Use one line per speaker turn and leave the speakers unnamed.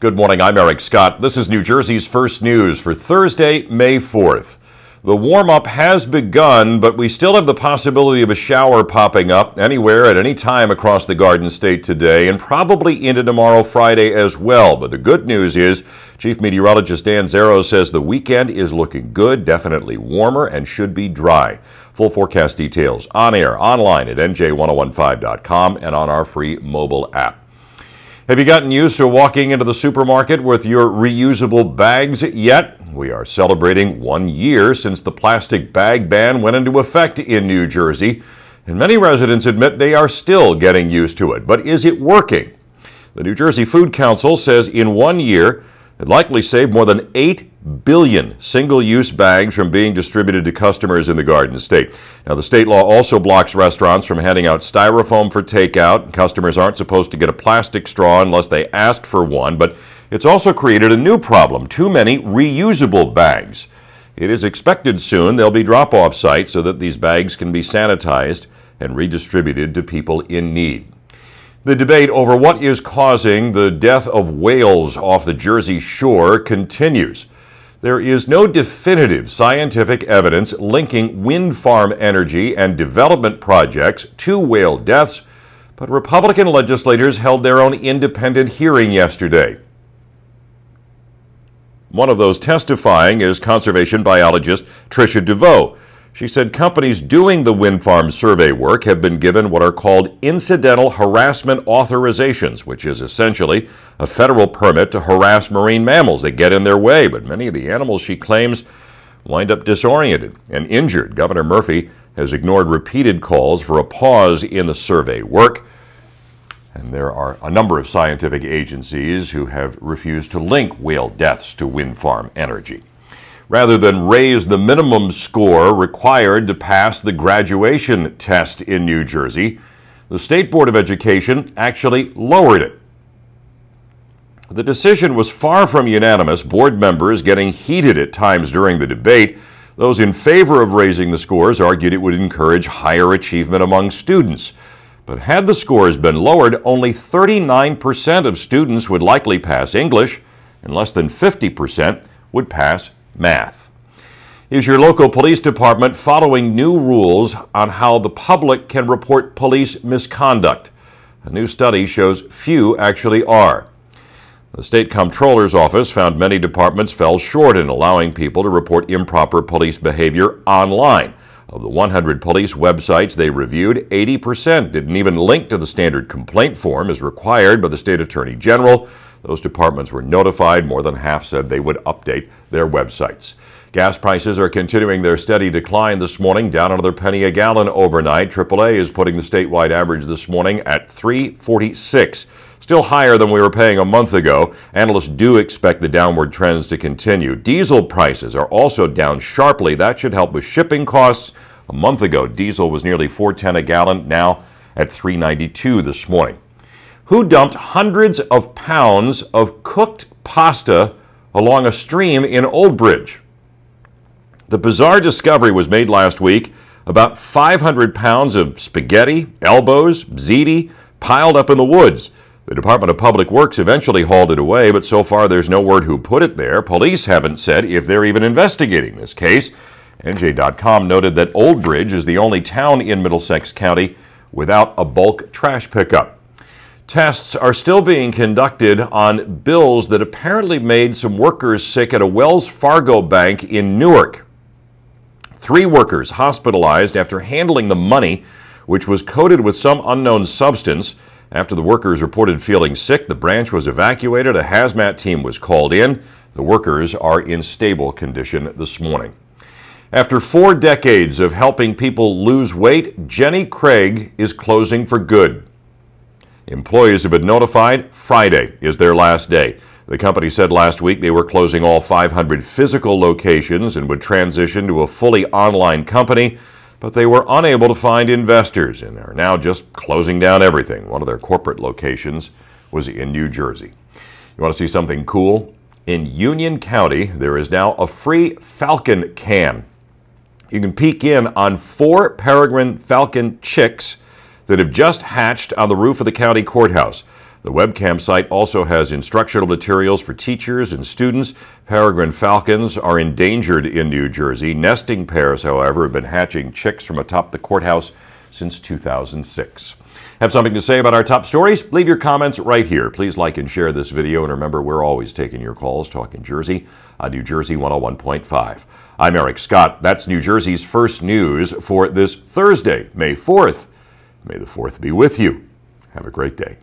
Good morning, I'm Eric Scott. This is New Jersey's first news for Thursday, May 4th. The warm up has begun, but we still have the possibility of a shower popping up anywhere at any time across the Garden State today and probably into tomorrow, Friday as well. But the good news is, Chief Meteorologist Dan Zero says the weekend is looking good, definitely warmer, and should be dry. Full forecast details on air, online at nj1015.com, and on our free mobile app. Have you gotten used to walking into the supermarket with your reusable bags yet? We are celebrating one year since the plastic bag ban went into effect in New Jersey, and many residents admit they are still getting used to it. But is it working? The New Jersey Food Council says in one year, it likely saved more than 8 billion single-use bags from being distributed to customers in the Garden State. Now, the state law also blocks restaurants from handing out styrofoam for takeout. Customers aren't supposed to get a plastic straw unless they asked for one, but it's also created a new problem, too many reusable bags. It is expected soon there'll be drop-off sites so that these bags can be sanitized and redistributed to people in need. The debate over what is causing the death of whales off the Jersey shore continues. There is no definitive scientific evidence linking wind farm energy and development projects to whale deaths, but Republican legislators held their own independent hearing yesterday. One of those testifying is conservation biologist Tricia DeVoe. She said companies doing the wind farm survey work have been given what are called incidental harassment authorizations, which is essentially a federal permit to harass marine mammals that get in their way. But many of the animals, she claims, wind up disoriented and injured. Governor Murphy has ignored repeated calls for a pause in the survey work. And there are a number of scientific agencies who have refused to link whale deaths to wind farm energy rather than raise the minimum score required to pass the graduation test in New Jersey, the State Board of Education actually lowered it. The decision was far from unanimous, board members getting heated at times during the debate. Those in favor of raising the scores argued it would encourage higher achievement among students. But had the scores been lowered, only 39% of students would likely pass English, and less than 50% would pass math. Is your local police department following new rules on how the public can report police misconduct? A new study shows few actually are. The state comptroller's office found many departments fell short in allowing people to report improper police behavior online. Of the 100 police websites they reviewed, 80% didn't even link to the standard complaint form as required by the state attorney general. Those departments were notified. More than half said they would update their websites. Gas prices are continuing their steady decline this morning, down another penny a gallon overnight. AAA is putting the statewide average this morning at 346, still higher than we were paying a month ago. Analysts do expect the downward trends to continue. Diesel prices are also down sharply. That should help with shipping costs. A month ago, diesel was nearly 410 a gallon, now at 392 this morning who dumped hundreds of pounds of cooked pasta along a stream in Old Bridge. The bizarre discovery was made last week. About 500 pounds of spaghetti, elbows, ziti piled up in the woods. The Department of Public Works eventually hauled it away, but so far there's no word who put it there. Police haven't said if they're even investigating this case. NJ.com noted that Old Bridge is the only town in Middlesex County without a bulk trash pickup. Tests are still being conducted on bills that apparently made some workers sick at a Wells Fargo bank in Newark. Three workers hospitalized after handling the money, which was coated with some unknown substance. After the workers reported feeling sick, the branch was evacuated. A hazmat team was called in. The workers are in stable condition this morning. After four decades of helping people lose weight, Jenny Craig is closing for good. Employees have been notified. Friday is their last day. The company said last week they were closing all 500 physical locations and would transition to a fully online company, but they were unable to find investors and are now just closing down everything. One of their corporate locations was in New Jersey. You want to see something cool? In Union County, there is now a free Falcon cam. You can peek in on four peregrine falcon chicks that have just hatched on the roof of the county courthouse. The webcam site also has instructional materials for teachers and students. Peregrine falcons are endangered in New Jersey. Nesting pairs, however, have been hatching chicks from atop the courthouse since 2006. Have something to say about our top stories? Leave your comments right here. Please like and share this video. And remember, we're always taking your calls, talking Jersey on New Jersey 101.5. I'm Eric Scott. That's New Jersey's first news for this Thursday, May 4th. May the 4th be with you. Have a great day.